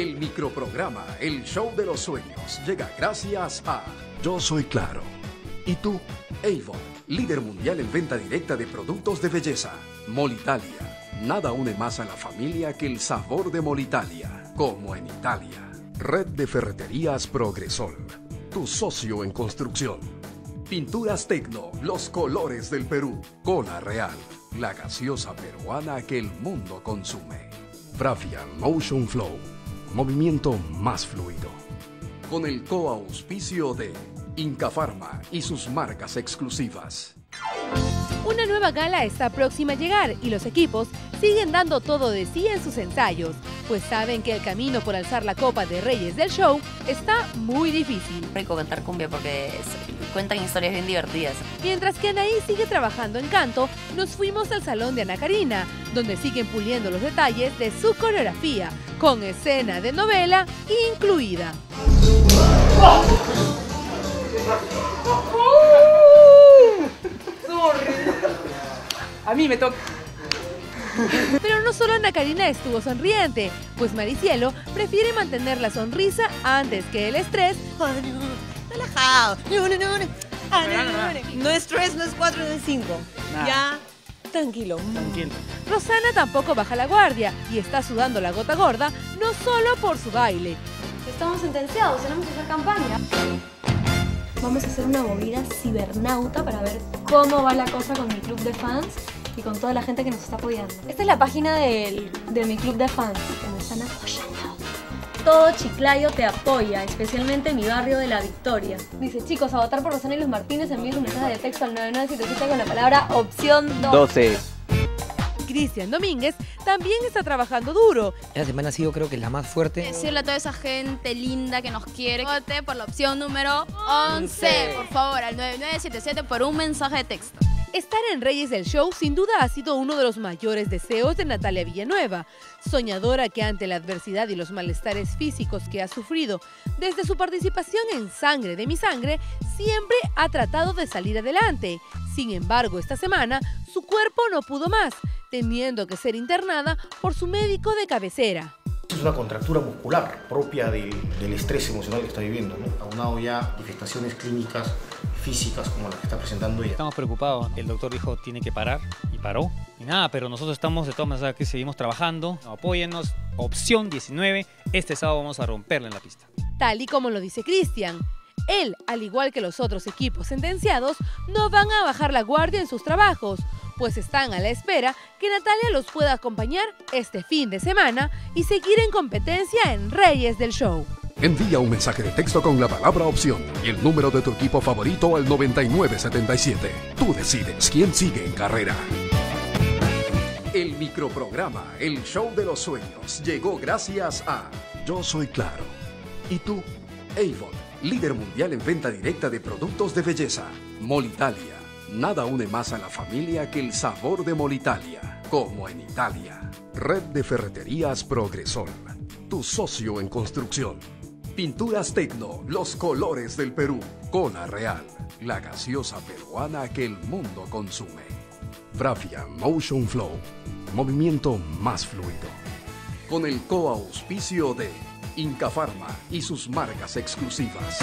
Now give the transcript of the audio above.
El microprograma El Show de los Sueños llega gracias a Yo Soy Claro. ¿Y tú? Avon, líder mundial en venta directa de productos de belleza. Molitalia. Nada une más a la familia que el sabor de Molitalia, como en Italia. Red de Ferreterías Progresol. Tu socio en construcción. Pinturas Tecno, los colores del Perú. Cola Real, la gaseosa peruana que el mundo consume. Bravia Motion Flow, movimiento más fluido. Con el coauspicio de Inca Pharma y sus marcas exclusivas. Una nueva gala está próxima a llegar y los equipos siguen dando todo de sí en sus ensayos, pues saben que el camino por alzar la Copa de Reyes del show está muy difícil. Rico cantar cumbia porque cuentan historias bien divertidas. Mientras que Anaí sigue trabajando en canto, nos fuimos al salón de Ana Karina, donde siguen puliendo los detalles de su coreografía, con escena de novela incluida. Mí me toca. Pero no solo Ana Karina estuvo sonriente, pues Maricielo prefiere mantener la sonrisa antes que el estrés. Relajado. No, no, no. no. No, no, no. No es tres, no es cuatro, no es cinco. Nada. Ya, tranquilo. Tranquilo. Rosana tampoco baja la guardia y está sudando la gota gorda, no solo por su baile. Estamos sentenciados, tenemos que hacer campaña. Vamos a hacer una movida cibernauta para ver cómo va la cosa con mi club de fans y con toda la gente que nos está apoyando. Esta es la página del, de mi club de fans, que me están apoyando. Todo Chiclayo te apoya, especialmente mi barrio de La Victoria. Dice, chicos, a votar por Rosana y los Martínez, envíen un mensaje de texto al 9977 con la palabra opción 2. 12. Cristian Domínguez también está trabajando duro. Esta semana ha sido creo que la más fuerte. Decirle a toda esa gente linda que nos quiere, vote por la opción número 11, por favor, al 9977 por un mensaje de texto. Estar en Reyes del Show sin duda ha sido uno de los mayores deseos de Natalia Villanueva, soñadora que ante la adversidad y los malestares físicos que ha sufrido desde su participación en Sangre de mi Sangre, siempre ha tratado de salir adelante. Sin embargo, esta semana su cuerpo no pudo más, teniendo que ser internada por su médico de cabecera. Es una contractura muscular propia del, estrés emocional que está viviendo, ¿no? aunado ya manifestaciones clínicas físicas como las que está presentando ella. Estamos preocupados. El doctor dijo tiene que parar y paró. Y nada, pero nosotros estamos de todas maneras aquí, seguimos trabajando. Apóyennos. Opción 19. Este sábado vamos a romperla en la pista. Tal y como lo dice Cristian. Él, al igual que los otros equipos sentenciados, no van a bajar la guardia en sus trabajos, pues están a la espera que Natalia los pueda acompañar este fin de semana y seguir en competencia en Reyes del Show. Envía un mensaje de texto con la palabra opción y el número de tu equipo favorito al 9977. Tú decides quién sigue en carrera. El microprograma El Show de los Sueños llegó gracias a Yo Soy Claro. ¿Y tú? Avon, líder mundial en venta directa de productos de belleza. Molitalia. Nada une más a la familia que el sabor de Molitalia, como en Italia. Red de Ferreterías Progresol. Tu socio en construcción. Pinturas Tecno, los colores del Perú. Cola Real, la gaseosa peruana que el mundo consume. Bravia Motion Flow, movimiento más fluido. Con el coauspicio de Inca Pharma y sus marcas exclusivas.